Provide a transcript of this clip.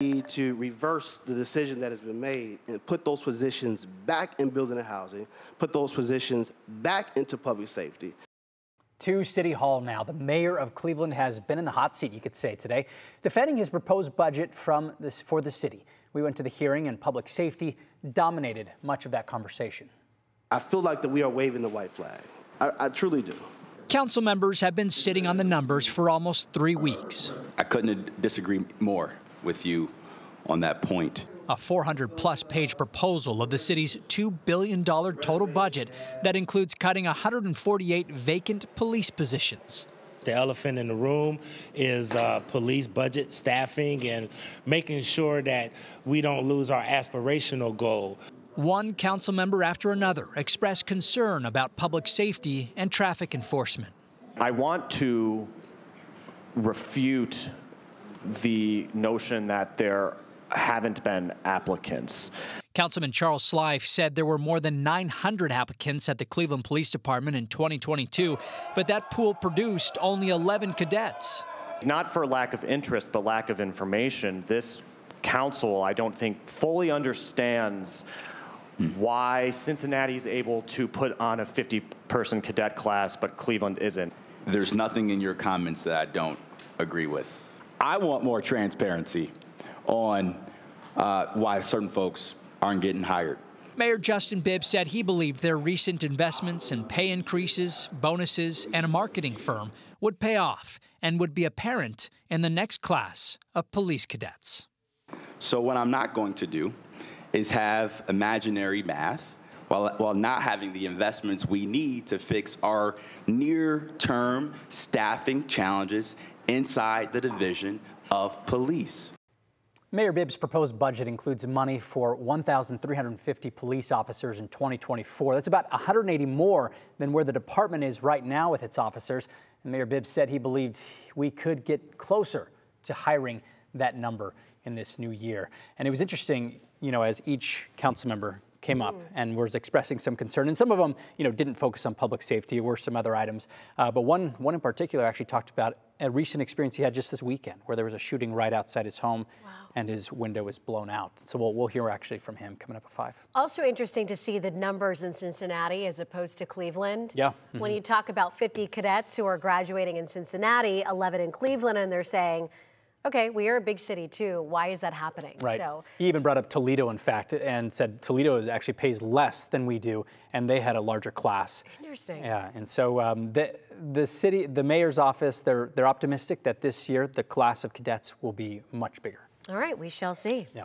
need to reverse the decision that has been made and put those positions back in building and housing, put those positions back into public safety. To City Hall now. The mayor of Cleveland has been in the hot seat, you could say, today, defending his proposed budget from this, for the city. We went to the hearing, and public safety dominated much of that conversation. I feel like that we are waving the white flag. I, I truly do. Council members have been sitting on the numbers for almost three weeks. I couldn't disagree more with you on that point. A 400 plus page proposal of the city's $2 billion total budget that includes cutting 148 vacant police positions. The elephant in the room is uh, police budget staffing and making sure that we don't lose our aspirational goal. One council member after another expressed concern about public safety and traffic enforcement. I want to refute the notion that there haven't been applicants. Councilman Charles Slife said there were more than 900 applicants at the Cleveland Police Department in 2022, but that pool produced only 11 cadets. Not for lack of interest, but lack of information. This council, I don't think, fully understands why Cincinnati is able to put on a 50 person cadet class, but Cleveland isn't. There's nothing in your comments that I don't agree with. I want more transparency on uh, why certain folks aren't getting hired. Mayor Justin Bibb said he believed their recent investments in pay increases, bonuses, and a marketing firm would pay off and would be apparent in the next class of police cadets. So, what I'm not going to do is have imaginary math while, while not having the investments we need to fix our near term staffing challenges inside the division of police. Mayor Bibb's proposed budget includes money for 1,350 police officers in 2024. That's about 180 more than where the department is right now with its officers. And Mayor Bibb said he believed we could get closer to hiring that number in this new year. And it was interesting, you know, as each council member came up and was expressing some concern. And some of them, you know, didn't focus on public safety or some other items. Uh, but one, one in particular actually talked about a recent experience he had just this weekend where there was a shooting right outside his home and his window was blown out. So we'll, we'll hear actually from him coming up at five. Also interesting to see the numbers in Cincinnati as opposed to Cleveland. Yeah. When you talk about 50 cadets who are graduating in Cincinnati, 11 in Cleveland, and they're saying, okay, we are a big city too. Why is that happening? Right. So He even brought up Toledo, in fact, and said Toledo is- actually pays less than we do, and they had a larger class. interesting. Yeah, and so um, the the city, the mayor's office, they're they're optimistic that this year the class of cadets will be much bigger. All right, we shall see. Yeah.